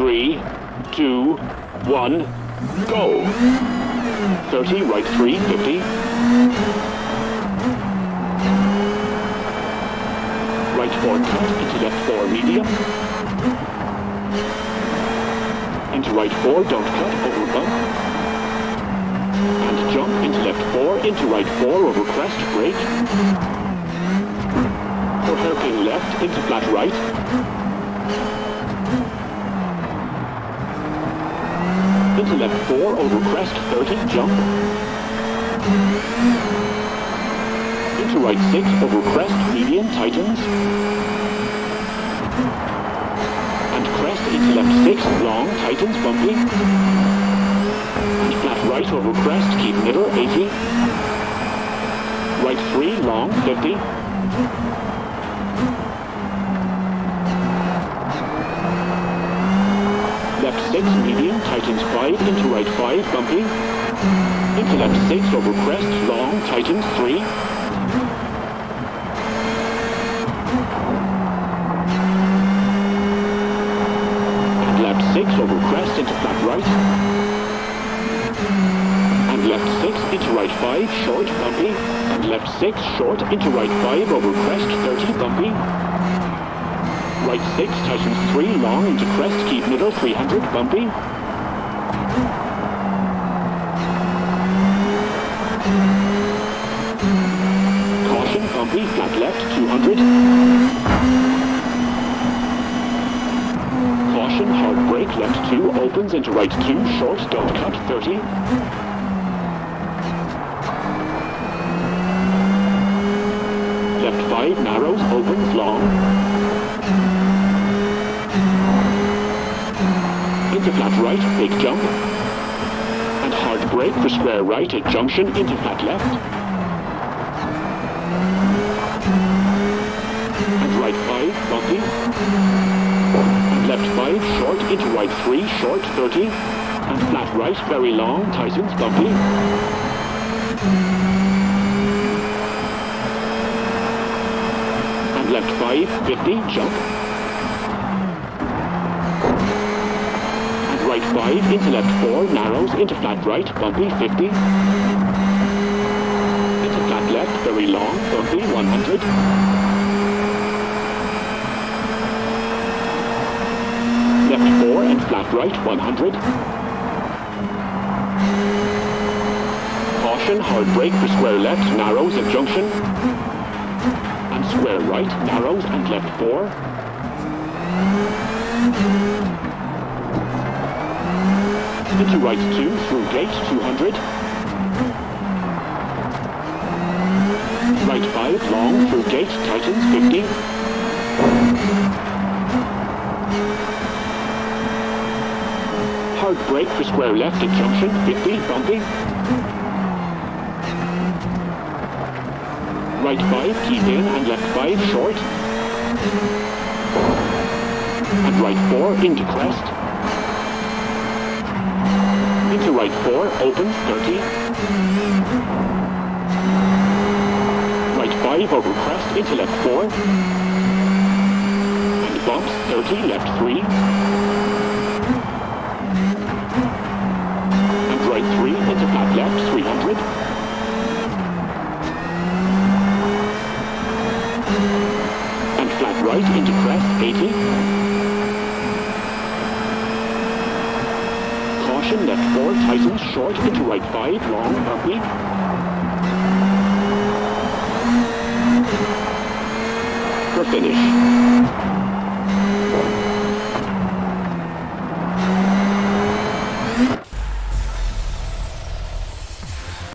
three, two, one, go. 30, right three, 50. Right four cut, into left four, medium. Into right four, don't cut, over bump. And jump into left four, into right four, over crest, brake. For hairpin left, into flat right. Left 4 over crest 30, jump. Into right 6 over crest, medium, tightens. And crest into left 6, long, tightens, bumpy. And flat right over crest, keep middle, 80. Right 3, long, 50. left 6, medium, tightens 5, into right 5, bumpy. Into left 6, over crest, long, tightens 3. And left 6, over crest, into flat right. And left 6, into right 5, short, bumpy. And left 6, short, into right 5, over crest, 30, bumpy right 6, tightens 3, long into crest, keep middle, 300, bumpy. Caution, bumpy, flat left, 200. Caution, hard brake, left 2, opens into right 2, short, don't cut, 30. Left 5, narrows, opens, long. Flat right, big jump. And hard brake for square right at junction into flat left. And right 5, bumpy. And left 5, short into right 3, short 30. And flat right, very long, tightens, bumpy. And left 5, 50, jump. Right 5, into left 4, narrows, into flat right, bumpy, 50. Into flat left, very long, bumpy, 100. Left 4 and flat right, 100. Caution, hard brake for square left, narrows at junction. And square right, narrows and left 4 into right 2 through gate 200. Right 5 long through gate tightens 50. Hard brake for square left at junction 50 bumpy. Right 5 keep in and left 5 short. And right 4 into crest into right 4, open, 30. Right 5 over crest, into left 4. And bumps, 30, left 3. And right 3, into flat left, 300. And flat right, into crest, 80. Caution, left 4, tightens, short, into right 5, long, bumpy. Finish.